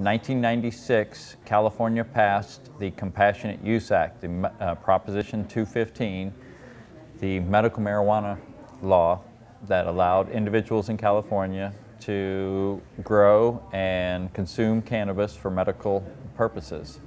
In 1996, California passed the Compassionate Use Act, the uh, Proposition 215, the medical marijuana law that allowed individuals in California to grow and consume cannabis for medical purposes.